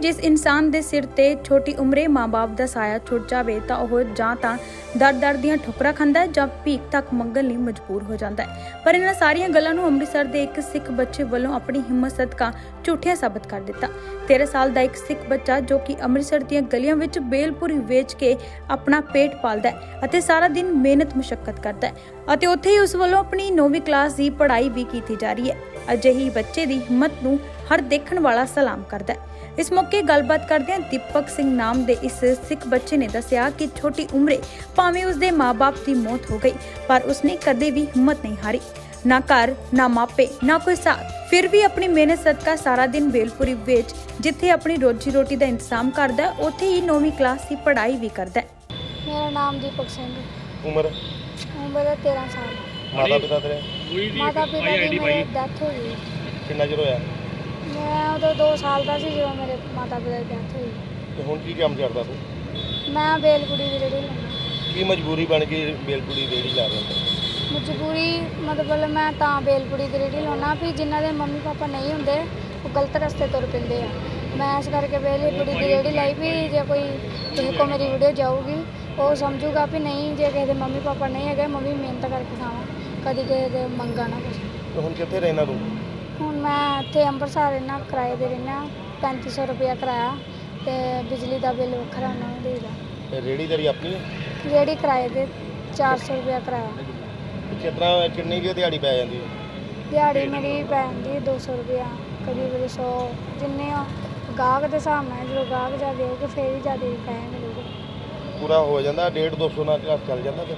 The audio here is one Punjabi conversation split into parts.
ਜਿਸ ਇਨਸਾਨ ਦੇ ਸਿਰ ਤੇ ਛੋਟੀ ਉਮਰੇ ਮਾਂ-ਬਾਪ ਦਾ ਸਾਇਆ ਛੁੱਟ ਜਾਵੇ ਤਾਂ ਉਹ ਜਾਂ ਤਾਂ ਦਰ-ਦਰ ਦੀਆਂ ਠੋਕਰਾਂ ਖਾਂਦਾ ਹੈ ਜਾਂ ਭੀਖ ਤੱਕ ਮੰਗਣ ਲਈ ਮਜਬੂਰ ਹੋ ਜਾਂਦਾ ਹੈ। ਪਰ ਇਹਨਾਂ ਸਾਰੀਆਂ ਗੱਲਾਂ ਨੂੰ ਅੰਮ੍ਰਿਤਸਰ ਦੇ ਇੱਕ ਸਿੱਖ ਬੱਚੇ ਵੱਲੋਂ ਆਪਣੀ ਹਿੰਮਤ ਸਦਕਾ ਝੂਠੀਆਂ ਸਾਬਤ ਕਰ ਦਿੱਤਾ। 13 ਸਾਲ ਦਾ ਇੱਕ ਸਿੱਖ ਬੱਚਾ ਜੋ ਕਿ ਅੰਮ੍ਰਿਤਸਰ ਦੀਆਂ ਗਲੀਆਂ ਵਿੱਚ ਬੇਲਪੁਰੀ ਵੇਚ ਕੇ ਆਪਣਾ ਪੇਟ ਪਾਲਦਾ ਹੈ ਅਤੇ ਸਾਰਾ ਦਿਨ ਮਿਹਨਤ ਮੁਸ਼ਕਲ ਕਰਦਾ ਹੈ ਅਤੇ ਉੱਥੇ ਹੀ ਉਸ ਵੱਲੋਂ ਆਪਣੀ 9ਵੀਂ ਕਲਾਸ ਦੀ ਪੜ੍ਹਾਈ ਵੀ ਕੀਤੀ ਜਾ ਰਹੀ ਹੈ। ਅਜਿਹੀ ਬੱਚੇ ਦੀ ਹਿੰਮਤ ਨੂੰ ਹਰ ਦੇਖਣ ਵਾਲਾ ਸਲਾਮ ਕਰਦਾ ਹੈ। ਇਸ ਮੌਕੇ ਗੱਲਬਾਤ ਕਰਦਿਆਂ ਦੀਪਕ ਸਿੰਘ ਨਾਮ ਦੇ ਇਸ ਸਿੱਖ ਬੱਚੇ ਨੇ ਦੱਸਿਆ ਕਿ ਛੋਟੀ ਉਮਰੇ ਭਾਵੇਂ ਉਸਦੇ ਮਾਪੇ ਦੀ ਮੌਤ ਹੋ ਗਈ ਪਰ ਉਸਨੇ ਕਦੇ ਵੀ ਹਿੰਮਤ ਨਹੀਂ ਹਾਰੀ। ਨਾ ਘਰ ਨਾ ਮਾਪੇ ਨਾ ਕੋਈ ਸਾਥ। ਫਿਰ ਵੀ ਆਪਣੀ ਮਿਹਨਤ ਸਦਕਾ ਸਾਰਾ ਦਿਨ ਬੇਲਪੁਰੀ ਵੇਚ ਜਿੱਥੇ ਆਪਣੀ ਰੋਜੀ ਰੋਟੀ ਦਾ ਇੰਤਜ਼ਾਮ ਕਰਦਾ ਹੈ, ਉੱਥੇ ਹੀ 9ਵੀਂ ਕਲਾਸ ਦੀ ਪੜ੍ਹਾਈ ਵੀ ਕਰਦਾ ਹੈ। ਮੇਰਾ ਨਾਮ ਦੀਪਕ ਸਿੰਘ ਉਮਰ? ਉਮਰ ਹੈ 13 ਸਾਲ। ਮਾਤਾ ਪਿਤਾ ਤੇਰੇ? ਮਾਤਾ ਪਿਤਾ ਦੀ ਮੇਰੀ ਡੈਥ ਹੋ ਗਈ। ਕਿੰਨਾ ਚਿਰ ਹੋਇਆ? ਮੈਂ ਉਦੋਂ 2 ਸਾਲ ਦਾ ਸੀ ਜਦੋਂ ਮੇਰੇ ਮਾਤਾ ਪਿਤਾ ਦੀ ਡੈਥ ਹੋਈ। ਤੇ ਹੁਣ ਕੀ ਕੰਮ ਕਰਦਾ ਤੂੰ? ਮੈਂ ਬੇਲਪੁੜੀ ਦੀ ਰੇੜੀ ਲਾਉਂਦਾ ਕੀ ਮਜਬੂਰੀ ਬਣ ਗਈ ਬੇਲਪੁੜੀ ਰੇੜੀ ਲਾ ਰਿਹਾ ਮਜਬੂਰੀ ਮਤਲਬ ਮੈਂ ਤਾਂ ਬੇਲਪੁੜੀ ਦੀ ਰੇੜੀ ਲਾਉਣਾ ਵੀ ਜਿਨ੍ਹਾਂ ਦੇ ਮੰਮੀ ਪਾਪਾ ਨਹੀਂ ਹੁੰਦੇ ਉਹ ਗਲਤ ਰਸਤੇ ਤੁਰ ਪੈਂਦੇ ਆ। ਮੈਂ ਇਸ ਕਰਕੇ ਬੇਲਪੁੜੀ ਦੀ ਰੇੜੀ ਲਾਈ ਵੀ ਜੇ ਕੋਈ ਕਿਸੇ ਕੋ ਮੇਰੀ ਵੀਡੀਓ ਜਾਊਗੀ ਉਹ ਸਮਝੂਗਾ ਵੀ ਨਹੀਂ ਜੇ ਕਿਸੇ ਦੇ ਮੰਮੀ ਪਾਪਾ ਨਹੀਂ ਹੈਗੇ ਮੈਂ ਵੀ ਮਿਹਨਤ ਕਰਕੇ ਖਾਵਾਂ ਕਦੀ ਕਿਸੇ ਦੇ ਮੰਗਾ ਨਾ ਕੁਛ ਤੇ ਹੁਣ ਕਿੱਥੇ ਰਹਿਣਾ ਤੂੰ? ਹੁਣ ਮੈਂ ਇੱਥੇ ਅੰਮ੍ਰਿਤਸਰ ਇਹਨਾਂ ਕਿਰਾਏ ਦੇ ਰਹਿਣਾ 3500 ਰੁਪਇਆ ਕਿਰਾਇਆ ਤੇ ਬਿਜਲੀ ਦਾ ਬਿੱਲ ਵੱਖਰਾ ਉਹਨਾਂ ਨੂੰ ਦੇਈਦਾ ਤੇ ਰੇੜੀ ਤੇਰੀ ਆਪਣੀ? ਹੈ ਜਿਹੜੀ ਕਿਰਾਏ ਦੇ 400 ਰੁਪਇਆ ਕਿਰਾਇਆ। ਤੇ ਕਿਤਨਾ ਕਿੰਨੀ ਕੁ ਦਿਹਾੜੀ ਪੈ ਜਾਂਦੀ ਹੈ? ਦਿਹਾੜੀ ਮੇਰੀ ਪੈ ਜਾਂਦੀ ਹੈ 200 ਰੁਪਇਆ ਕਦੀ ਕਦੀ 100 ਜਿੰਨੇ ਆ ਗਾਹਕ ਦੇ ਹਿਸਾਬ ਨਾਲ ਜਦੋਂ ਗਾਹਕ ਜ਼ਿਆਦਾ ਹੋਊਗਾ ਫੇਰ ਹੀ ਜ਼ਿਆਦਾ ਪੈਸੇ ਮਿਲੂਗੇ। ਪੂਰਾ ਹੋ ਜਾਂਦਾ 1.5 200 ਨਾਲ ਚੱਲ ਜਾਂਦਾ ਫਿਰ।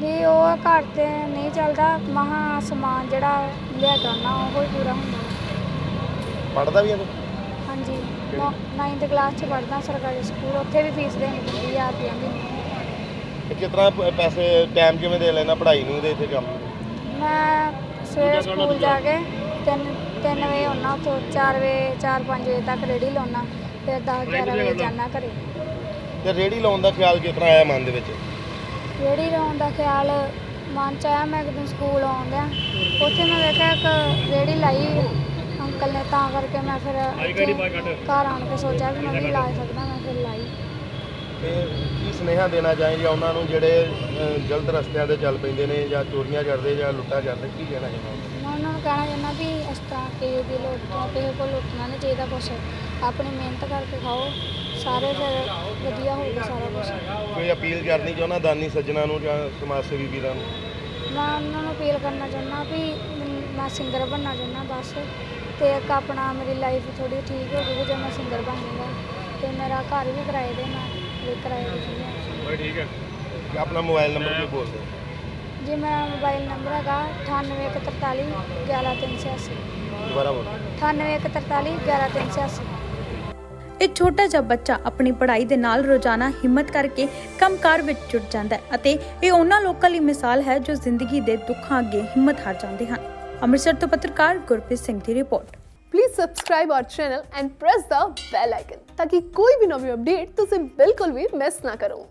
ਨਹੀਂ ਉਹ ਘਰ ਤੇ ਨਹੀਂ ਚੱਲਦਾ ਮਹਾ ਸਮਾਨ ਜਿਹੜਾ ਲਿਆ ਕਰਨਾ ਉਹ ਹੀ ਪੂਰਾ ਹੁੰਦਾ। ਪੜਦਾ ਵੀ ਹੈ ਤੂੰ? ਹਾਂਜੀ 9th ਕਲਾਸ ਚ ਪੜ੍ਹਦਾ ਸਰਕਾਰੀ ਸਕੂਲ ਉੱਥੇ ਵੀ ਫੀਸ ਦੇਣੀ ਪੈਂਦੀ ਆ ਰੁਪਇਆ ਮਹੀਨੇ ਤੇ ਕਿਤਨਾ ਪੈਸੇ ਟਾਈਮ ਕਿਵੇਂ ਦੇ ਲੈਣਾ ਪੜ੍ਹਾਈ ਨੂੰ ਤੇ ਇੱਥੇ ਕੰਮ? ਮੈਂ ਸਵੇਰੇ ਸਕੂਲ ਜਾ ਕੇ 3 3 ਵਜੇ ਆਉਣਾ ਉੱਥੋਂ 4 ਵਜੇ 4-5 ਵਜੇ ਤੱਕ ਰੇੜੀ ਲਾਉਣਾ ਫਿਰ 10 11 ਵਜੇ ਜਾਣਾ ਘਰੇ। ਤੇ ਰੇੜੀ ਲਾਉਣ ਦਾ ਖਿਆਲ ਕਿਤਨਾ ਆਇਆ ਮਨ ਦੇ ਵਿੱਚ? ਰੇੜੀ ਲਾਉਣ ਦਾ ਖਿਆਲ? ਮਨ ਚ ਆਇਆ ਮੈਂ ਇੱਕ ਦਿਨ ਸਕੂਲ ਆਉਂਦਿਆਂ। ਉੱਥੇ ਮੈਂ ਵੇਖਿਆ ਇੱਕ ਰੇੜੀ ਲਾਈ ਅੰਕਲ ਨੇ ਤਾਂ ਕਰਕੇ ਮੈਂ ਫਿਰ ਇੱਥੇ ਘਰ ਆਣ ਕੇ ਸੋਚਿਆ ਵੀ ਮੈਂ ਵੀ ਲਾ ਸਕਦਾ ਮੈਂ ਫਿਰ ਲਾਈ। ਤੇ ਕੀ ਸੁਨੇਹਾ ਦੇਣਾ ਚਾਹੀਦਾ ਉਹਨਾਂ ਨੂੰ ਜਿਹੜੇ ਗਲਤ ਰਸਤਿਆਂ ਤੇ ਚੱਲ ਪੈਂਦੇ ਨੇ ਜਾਂ ਚੋਰੀਆਂ ਕਰਦੇ ਜਾਂ ਲੁੱਟਾਂ ਕਰਦੇ ਕੀ ਕਹਿਣਾ ਚਾਹੁੰਦਾ ਮੈਂ ਉਹਨਾਂ ਨੂੰ ਕਹਿਣਾ ਚਾਹੁੰਦਾ ਵੀ ਇਸ ਤਰ੍ਹਾਂ ਕਿਸੇ ਦੀ ਲੁੱਟਣਾ ਕਿਸੇ ਕੋਲ ਲੁੱਟਣਾ ਨਹੀਂ ਚਾਹੀਦਾ ਕੁਛ। ਆਪਣੀ ਮਿਹਨਤ ਕਰਕੇ ਖਾਓ। ਸਾਰੇ ਫਿਰ ਵਧੀਆ ਹੋਊਗਾ ਸਾਰਾ ਕੁਛ। ਕੋਈ ਅਪੀਲ ਕਰਨੀ ਚਾਹੁੰਦਾ ਦਾਨੀ ਸੱਜਣਾ ਨੂੰ ਜਾਂ ਸਮਾਜ ਸੇਵੀ ਵੀਰਾਂ ਨੂੰ? ਮੈਂ ਉਹਨਾਂ ਨੂੰ ਅਪੀਲ ਕਰਨਾ ਚਾਹੁੰਦਾ ਵੀ ਮੈਂ ਸਿੰਗਰ ਬਣਨਾ ਚਾਹੁੰਦਾ ਬਸ ਤੇ ਇੱਕ ਆਪਣਾ ਮੇਰੀ ਲਾਈਫ ਥੋੜੀ ਠੀਕ ਹੋ ਜੂਗੀ ਜੇ ਮੈਂ ਸਿੰਗਰ ਬਣ ਜਾਊਂਗਾ। ਤੇ ਮੇਰਾ ਘਰ ਵੀ ਕਿਰਾਏ ਦੇ ਮੈਂ ਵੀ ਕਿਰਾਏ ਦੇ ਠੀਕ ਹੈ। ਆਪਣਾ ਮੋਬਾਈਲ ਨੰਬਰ ਵੀ ਬੋਲ ਦਿਓ। ਜੀ ਮੇਰਾ ਮੋਬਾਈਲ ਨੰਬਰ ਹੈਗਾ 9843 11386 ਦੁਬਾਰਾ ਬੋਲ। 9843 11386 ਇਹ ਛੋਟਾ ਜਿਹਾ ਬੱਚਾ ਆਪਣੀ ਪੜ੍ਹਾਈ ਦੇ ਨਾਲ ਰੋਜ਼ਾਨਾ ਹਿੰਮਤ ਕਰਕੇ ਕੰਮਕਾਰ ਵਿੱਚ ਜੁਟ ਜਾਂਦਾ ਹੈ ਅਤੇ ਇਹ ਉਹਨਾਂ ਲੋਕਾਂ ਲਈ ਮਿਸਾਲ ਹੈ ਜੋ ਜ਼ਿੰਦਗੀ ਦੇ ਦੁੱਖਾਂ ਅੱਗੇ ਹਿੰਮਤ ਹਾਰ ਜਾਂਦੇ ਹਨ। ਅੰਮ੍ਰਿਤਸਰ ਤੋਂ ਪੱਤਰਕਾਰ ਗੁਰਪ੍ਰੀਤ ਸਿੰਘ ਦੀ report. Please subscribe our channel and press the bell icon ਤਾਕਿ ਕੋਈ ਵੀ ਨਵੀਂ ਅਪਡੇਟ ਤੁਸੀਂ ਬਿਲਕੁਲ ਵੀ ਮਿਸ ਨਾ ਕਰੋ।